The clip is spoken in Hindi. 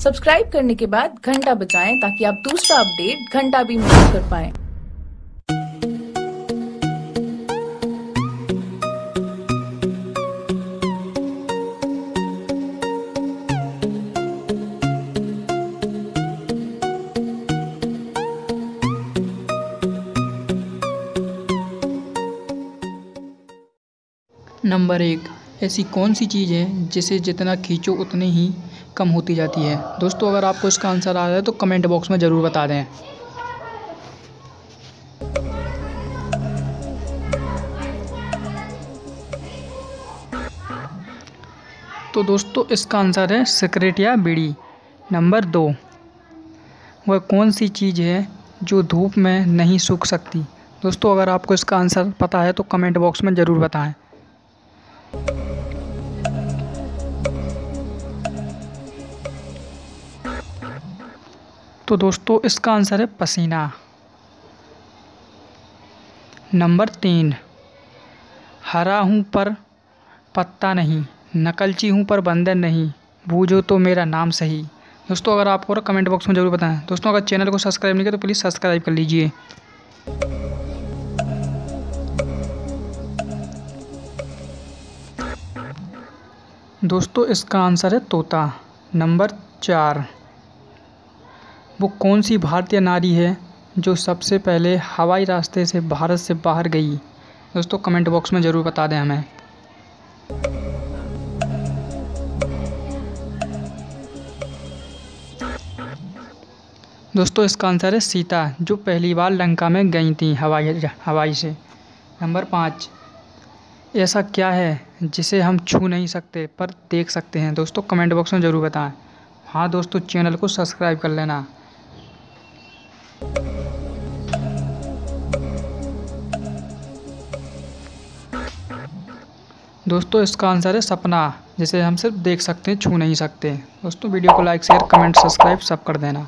सब्सक्राइब करने के बाद घंटा बजाएँ ताकि आप दूसरा अपडेट घंटा भी मिस कर पाएँ। नंबर एक। ऐसी कौन सी चीज़ है जिसे जितना खींचो उतनी ही कम होती जाती है? दोस्तों, अगर आपको इसका आंसर आ रहा है तो कमेंट बॉक्स में ज़रूर बता दें। तो दोस्तों, इसका आंसर है सिगरेट या बीड़ी। नंबर दो, वह कौन सी चीज़ है जो धूप में नहीं सूख सकती? दोस्तों, अगर आपको इसका आंसर पता है तो कमेंट बॉक्स में ज़रूर बताएँ। तो दोस्तों, इसका आंसर है पसीना। नंबर तीन, हरा हूँ पर पत्ता नहीं, नकलची हूँ पर बंदर नहीं, बूझो तो मेरा नाम सही। दोस्तों, अगर आपको कमेंट बॉक्स में ज़रूर बताएँ। दोस्तों, अगर चैनल को सब्सक्राइब नहीं किया तो प्लीज़ सब्सक्राइब कर लीजिए। दोस्तों, इसका आंसर है तोता। नंबर चार वो कौन सी भारतीय नारी है जो सबसे पहले हवाई रास्ते से भारत से बाहर गई? दोस्तों कमेंट बॉक्स में ज़रूर बता दें हमें। दोस्तों, इसका आंसर है सीता, जो पहली बार लंका में गई थी हवाई हवाई से। नंबर पाँच, ऐसा क्या है जिसे हम छू नहीं सकते पर देख सकते हैं? दोस्तों कमेंट बॉक्स में ज़रूर बताएँ। हाँ दोस्तों, चैनल को सब्सक्राइब कर लेना। दोस्तों, इसका आंसर है सपना, जिसे हम सिर्फ़ देख सकते हैं, छू नहीं सकते। दोस्तों, वीडियो को लाइक शेयर कमेंट सब्सक्राइब सब कर देना।